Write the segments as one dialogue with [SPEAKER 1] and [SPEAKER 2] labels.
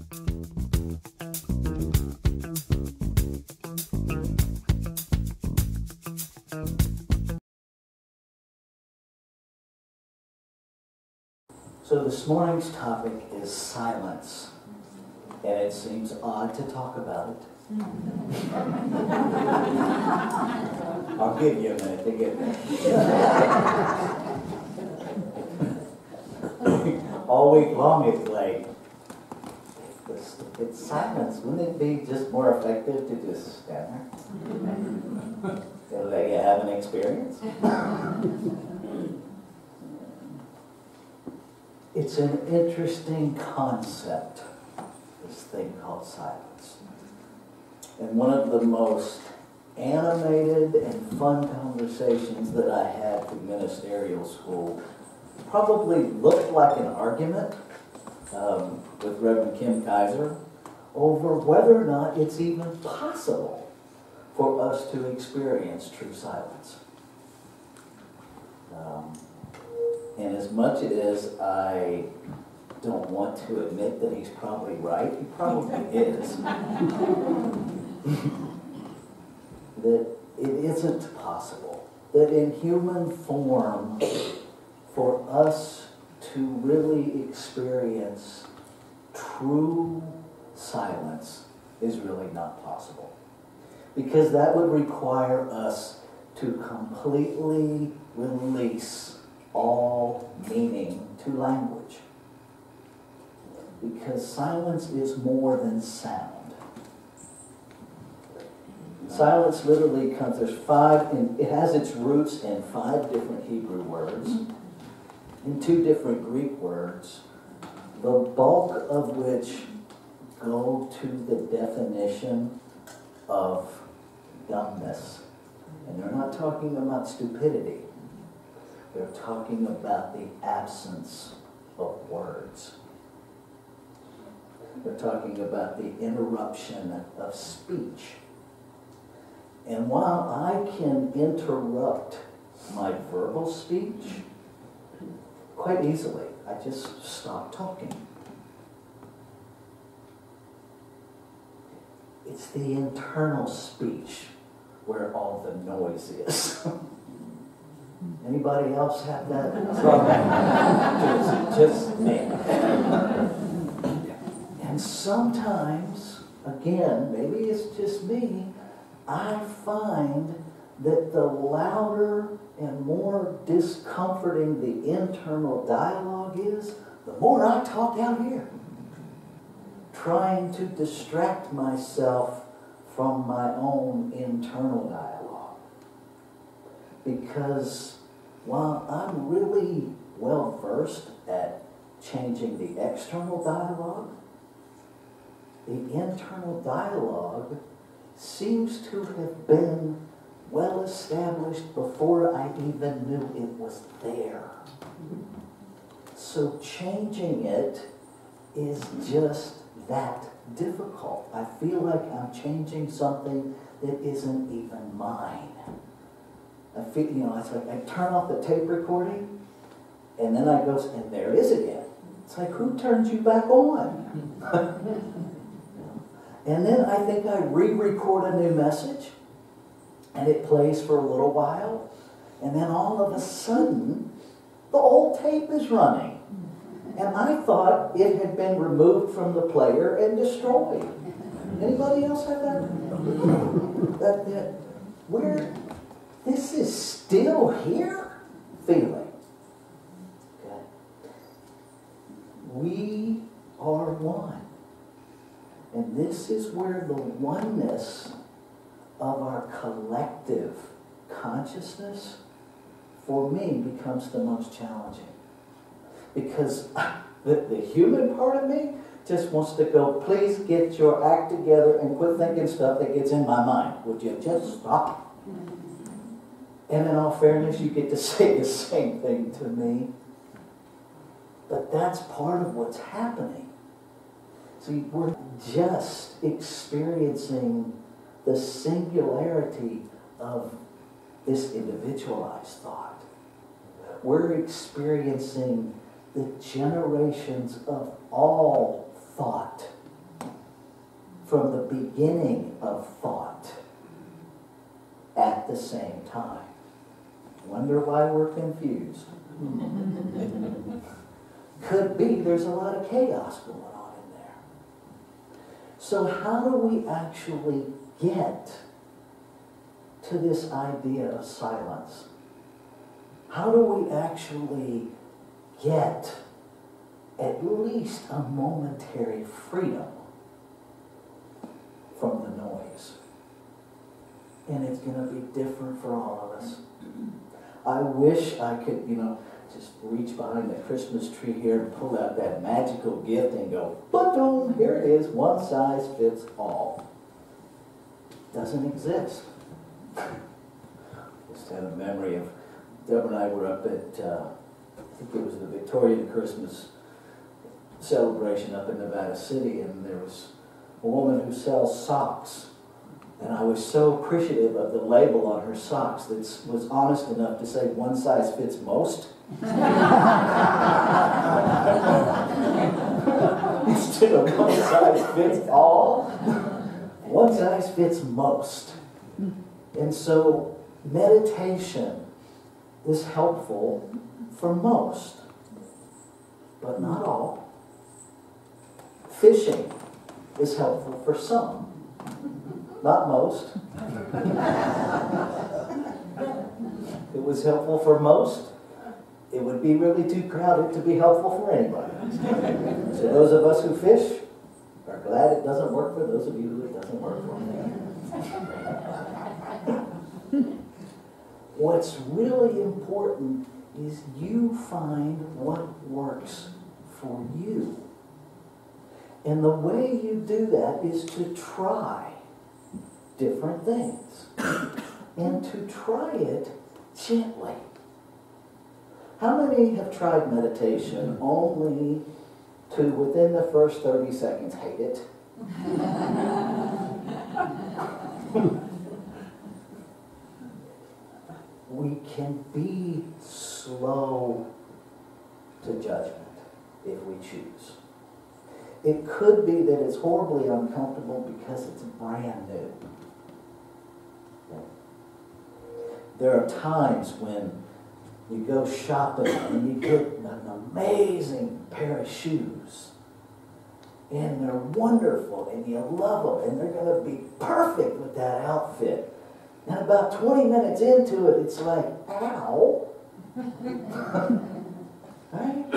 [SPEAKER 1] So this morning's topic is silence, and it seems odd to talk about it. I'll give you a minute to get there. All week long it's like, it's, silence. Wouldn't it be just more effective to just stand there? To let you have an experience? It's an interesting concept, this thing called silence. And one of the most animated and fun conversations that I had through ministerial school probably looked like an argument um, with Reverend Kim Kaiser over whether or not it's even possible for us to experience true silence. Um, and as much as I don't want to admit that he's probably right, he probably is. that it isn't possible that in human form for us to really experience true silence is really not possible. Because that would require us to completely release all meaning to language. Because silence is more than sound. Silence literally comes, there's five, and it has its roots in five different Hebrew words, in two different Greek words, the bulk of which go to the definition of dumbness. And they're not talking about stupidity. They're talking about the absence of words. They're talking about the interruption of speech. And while I can interrupt my verbal speech quite easily, I just stop talking. It's the internal speech where all the noise is. Anybody else have that? just, just me. And sometimes, again, maybe it's just me, I find that the louder and more discomforting the internal dialogue is, the more I talk out here, trying to distract myself from my own internal dialogue because while I'm really well versed at changing the external dialogue, the internal dialogue seems to have been well established before I even knew it was there. Mm-hmm. So changing it is just that difficult. I feel like I'm changing something that isn't even mine. I feel, you know, it's like I turn off the tape recording, and then I go, and there it is again. It's like, who turns you back on? and then I think I re-record a new message, and it plays for a little while, and then all of a sudden, the old tape is running. And I thought it had been removed from the player and destroyed. Anybody else have that? that, that where this is still here feeling. Okay. We are one. And this is where the oneness of our collective consciousness, for me, becomes the most challenging. Because the, the human part of me just wants to go, please get your act together and quit thinking stuff that gets in my mind. Would you just stop? And in all fairness, you get to say the same thing to me. But that's part of what's happening. See, we're just experiencing the singularity of this individualized thought. We're experiencing the generations of all thought from the beginning of thought at the same time. Wonder why we're confused. Could be there's a lot of chaos going on in there. So, how do we actually get to this idea of silence? How do we actually get at least a momentary freedom from the noise? And it's going to be different for all of us. I wish I could, you know, just reach behind the Christmas tree here and pull out that magical gift and go, boom, here it is, one size fits all. Doesn't exist. Just had a memory of Deb and I were up at, uh, think it was the Victorian Christmas celebration up in Nevada City, and there was a woman who sells socks. And I was so appreciative of the label on her socks that was honest enough to say one size fits most. Instead of one size fits all, one size fits most. And so meditation is helpful for most, but not all. Fishing is helpful for some, not most. it was helpful for most. It would be really too crowded to be helpful for anybody. So those of us who fish are glad it doesn't work for those of you who it doesn't work for. What's really important is you find what works for you. And the way you do that is to try different things and to try it gently. How many have tried meditation only to, within the first 30 seconds, hate it? we can be slow to judgment if we choose. It could be that it's horribly uncomfortable because it's brand new. There are times when you go shopping and you get an amazing pair of shoes. And they're wonderful and you love them and they're going to be perfect with that outfit. And about 20 minutes into it, it's like, ow. right?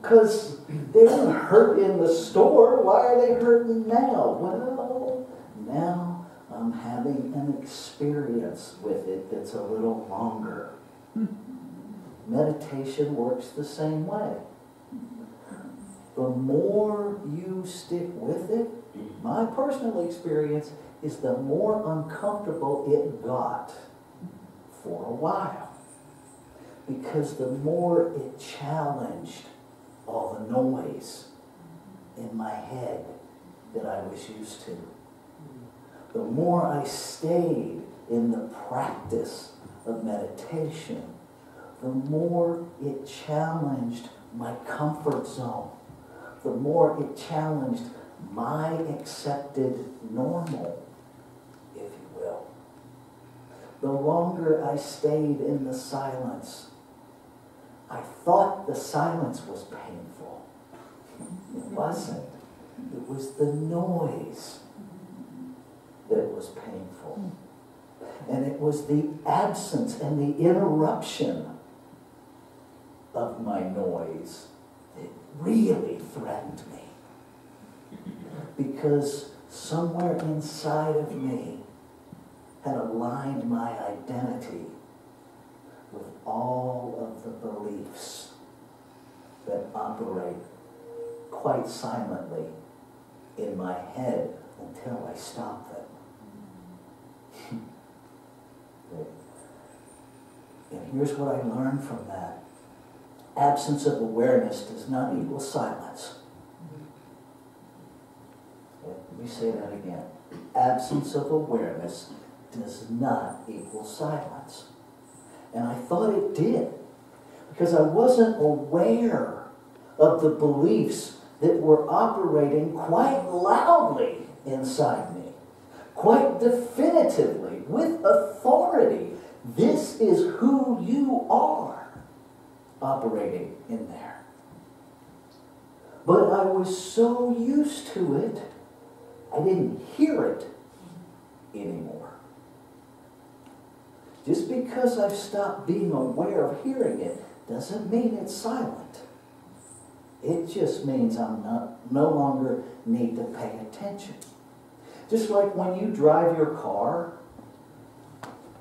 [SPEAKER 1] Because they weren't hurt in the store. Why are they hurting now? Well, now I'm having an experience with it that's a little longer. Meditation works the same way. The more you stick with it, my personal experience is the more uncomfortable it got for a while. Because the more it challenged all the noise in my head that I was used to. The more I stayed in the practice of meditation, the more it challenged my comfort zone, the more it challenged my accepted normal, if you will. The longer I stayed in the silence, I thought the silence was painful. It wasn't. It was the noise that was painful. And it was the absence and the interruption of my noise that really threatened me. Because somewhere inside of me had aligned my identity with all of the beliefs that operate quite silently in my head until I stop them. and here's what I learned from that. Absence of awareness does not equal silence. Let me say that again. Absence of awareness does not equal silence. And I thought it did because I wasn't aware of the beliefs that were operating quite loudly inside me. Quite definitively, with authority, this is who you are operating in there. But I was so used to it, I didn't hear it anymore. Just because I've stopped being aware of hearing it doesn't mean it's silent. It just means I'm not no longer need to pay attention. Just like when you drive your car,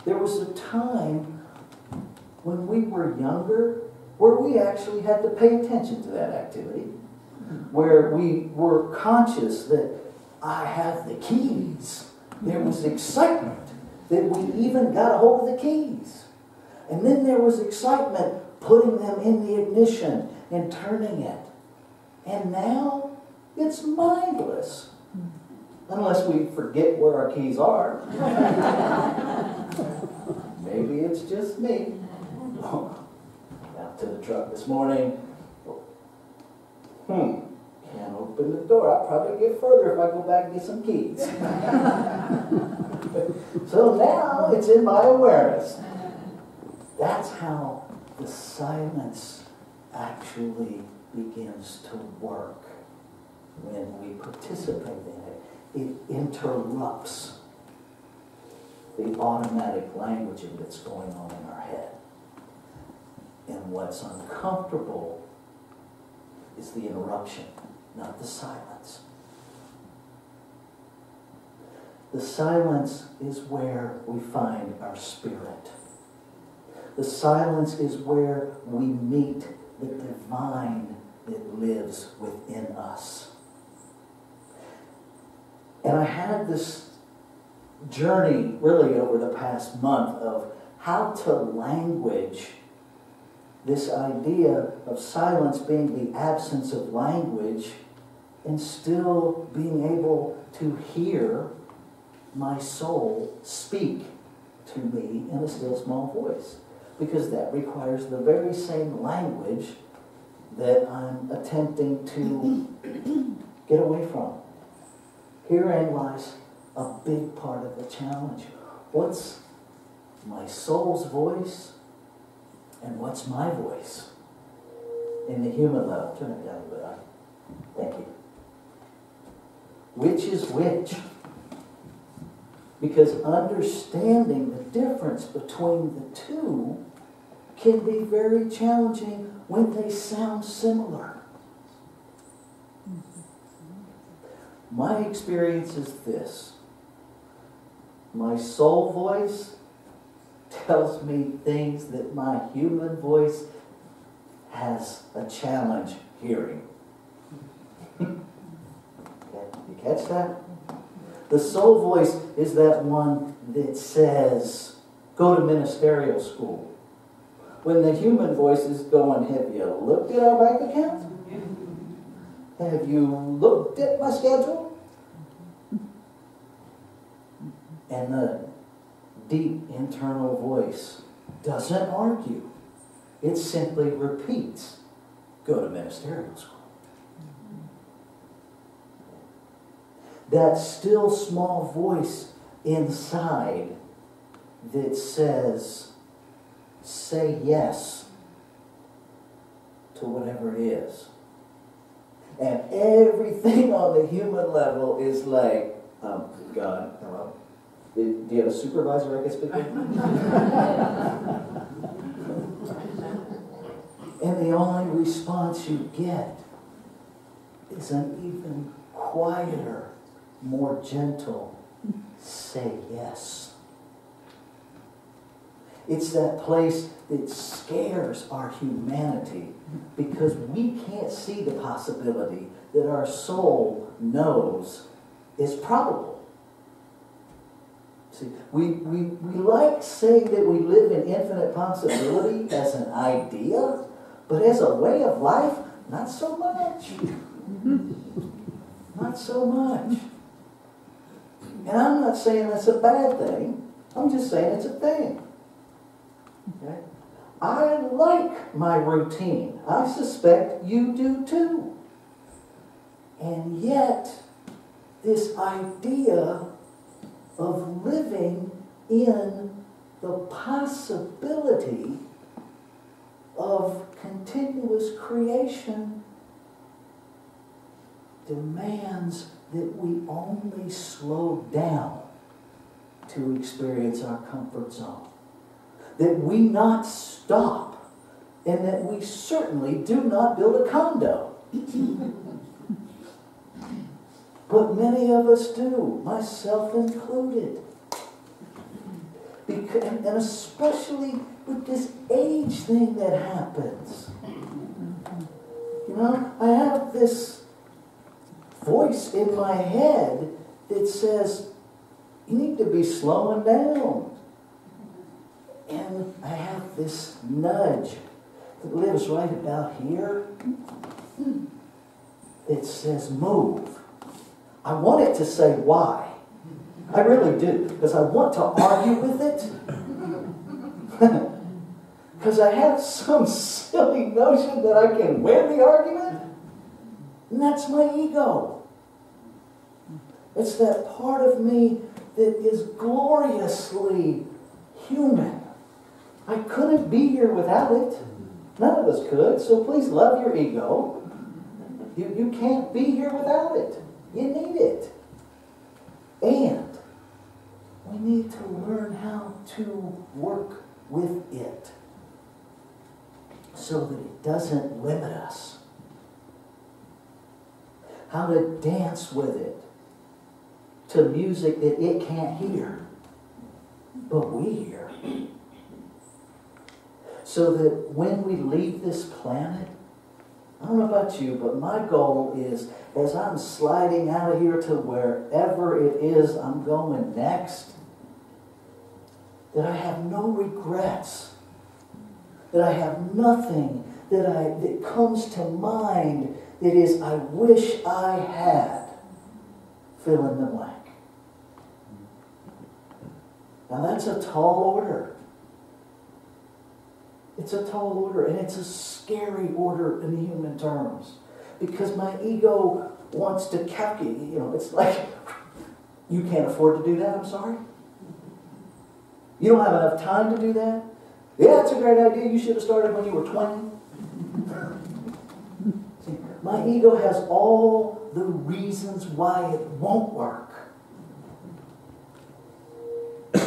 [SPEAKER 1] there was a time when we were younger where we actually had to pay attention to that activity, where we were conscious that I have the keys. There was excitement that we even got a hold of the keys. And then there was excitement putting them in the ignition and turning it. And now it's mindless. Unless we forget where our keys are. Maybe it's just me. Out to the truck this morning. Hmm. Can't open the door. I'll probably get further if I go back and get some keys. so now it's in my awareness. That's how the silence actually begins to work when we participate in it. It interrupts the automatic languaging that's going on in our head. And what's uncomfortable is the interruption, not the silence. The silence is where we find our spirit. The silence is where we meet the divine that lives within us. And I had this journey really over the past month of how to language this idea of silence being the absence of language and still being able to hear my soul speak to me in a still small voice. Because that requires the very same language that I'm attempting to get away from. Herein lies a big part of the challenge. What's my soul's voice and what's my voice in the human level? Turn it down a bit. Thank you. Which is which? Because understanding the difference between the two can be very challenging when they sound similar. My experience is this my soul voice tells me things that my human voice has a challenge hearing. you catch that? The soul voice is that one that says, go to ministerial school. When the human voice is going, have you looked at our bank account? Have you looked at my schedule? And the deep internal voice doesn't argue. It simply repeats, go to ministerial school. That still small voice inside that says, say yes to whatever it is. And everything on the human level is like, um, God, hello. Do you have a supervisor I can speak with? and the only response you get is an even quieter, more gentle, say yes. It's that place that scares our humanity because we can't see the possibility that our soul knows is probable. See, we, we, we like saying that we live in infinite possibility as an idea, but as a way of life, not so much. not so much. And I'm not saying that's a bad thing. I'm just saying it's a thing. Okay? I like my routine. I suspect you do too. And yet, this idea of living in the possibility of continuous creation demands that we only slow down to experience our comfort zone. That we not stop, and that we certainly do not build a condo. but many of us do, myself included. Because, and especially with this age thing that happens. You know, I have this voice in my head that says, you need to be slowing down. And I have this nudge that lives right about here that says, move. I want it to say why. I really do, because I want to argue with it. Because I have some silly notion that I can win the argument. And that's my ego. It's that part of me that is gloriously human. I couldn't be here without it. None of us could, so please love your ego. You, you can't be here without it. You need it. And we need to learn how to work with it so that it doesn't limit us. How to dance with it to music that it can't hear, but we hear. So that when we leave this planet, I don't know about you, but my goal is as I'm sliding out of here to wherever it is I'm going next, that I have no regrets, that I have nothing that I that comes to mind that is I wish I had. Fill in the blank. Now that's a tall order. It's a tall order, and it's a scary order in human terms. Because my ego wants to calculate, you know, it's like, you can't afford to do that, I'm sorry. You don't have enough time to do that? Yeah, it's a great idea. You should have started when you were 20. See, my ego has all the reasons why it won't work.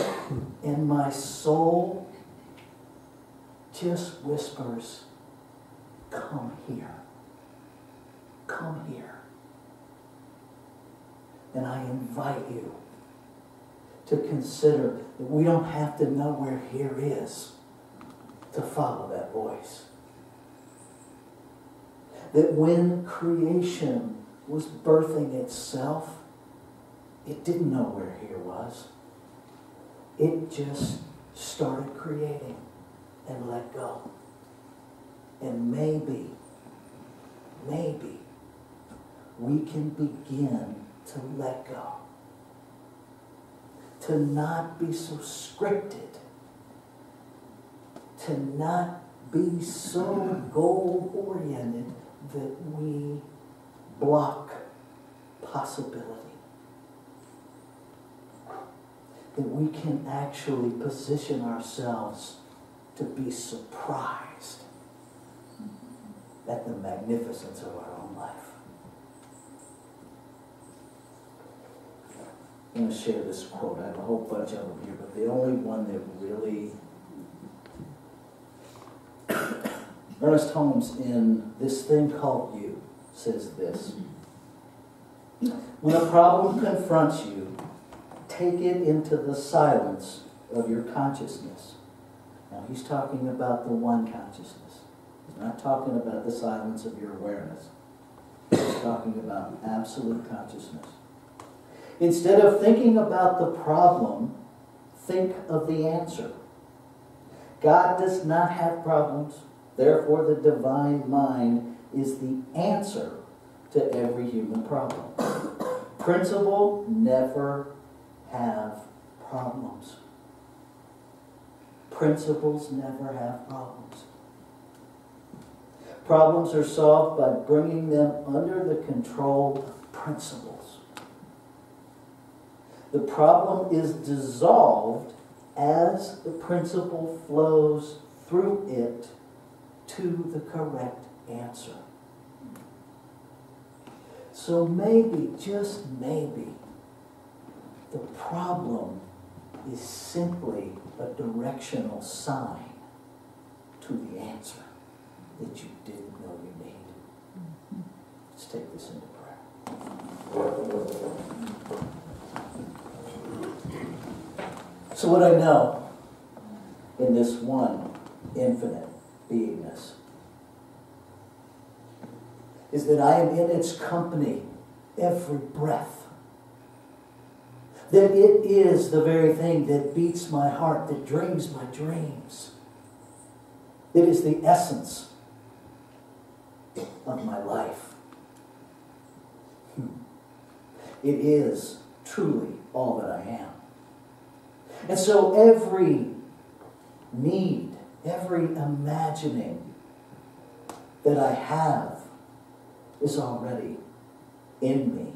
[SPEAKER 1] and my soul just whispers, Come here. Come here. And I invite you to consider that we don't have to know where here is to follow that voice. That when creation was birthing itself, it didn't know where here was. It just started creating and let go. And maybe, maybe we can begin to let go. To not be so scripted. To not be so goal oriented that we block possibility. That we can actually position ourselves to be surprised at the magnificence of our own life. I'm going to share this quote. I have a whole bunch of them here, but the only one that really. Ernest Holmes, in This Thing Called You, says this When a problem confronts you, take it into the silence of your consciousness. Now, he's talking about the one consciousness. He's not talking about the silence of your awareness. He's talking about absolute consciousness. Instead of thinking about the problem, think of the answer. God does not have problems, therefore, the divine mind is the answer to every human problem. Principle never have problems. Principles never have problems. Problems are solved by bringing them under the control of principles. The problem is dissolved as the principle flows through it to the correct answer. So maybe, just maybe, the problem is simply a directional sign to the answer that you didn't know you need. Let's take this into prayer. So, what I know in this one infinite beingness is that I am in its company every breath. That it is the very thing that beats my heart, that dreams my dreams. It is the essence of my life. Hmm. It is truly all that I am. And so every need, every imagining that I have is already in me,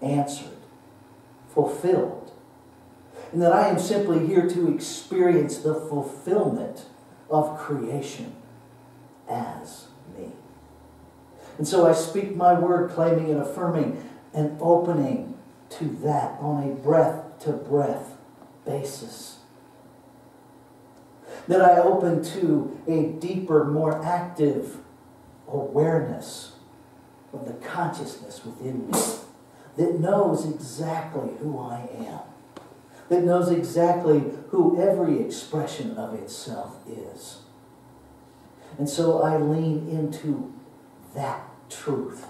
[SPEAKER 1] answered, fulfilled. And that I am simply here to experience the fulfillment of creation as me. And so I speak my word, claiming and affirming and opening to that on a breath to breath basis. That I open to a deeper, more active awareness of the consciousness within me that knows exactly who I am, that knows exactly who every expression of itself is. And so I lean into that truth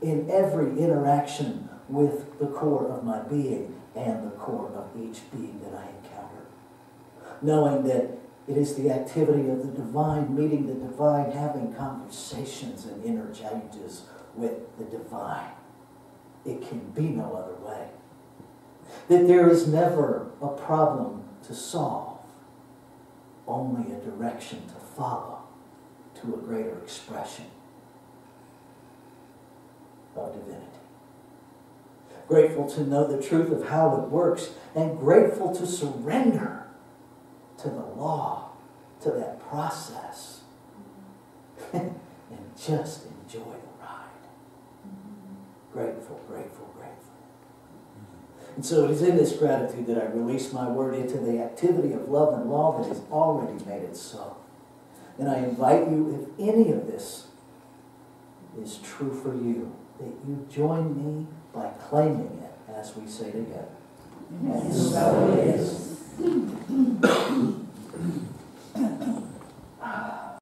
[SPEAKER 1] in every interaction with the core of my being and the core of each being that I encounter. Knowing that it is the activity of the divine, meeting the divine, having conversations and interchanges with the divine. It can be no other way. That there is never a problem to solve, only a direction to follow to a greater expression of divinity. Grateful to know the truth of how it works, and grateful to surrender to the law, to that process, and just enjoy grateful, grateful, grateful. And so it is in this gratitude that I release my word into the activity of love and law that has already made it so. And I invite you, if any of this is true for you, that you join me by claiming it as we say together. And so it is. Ah.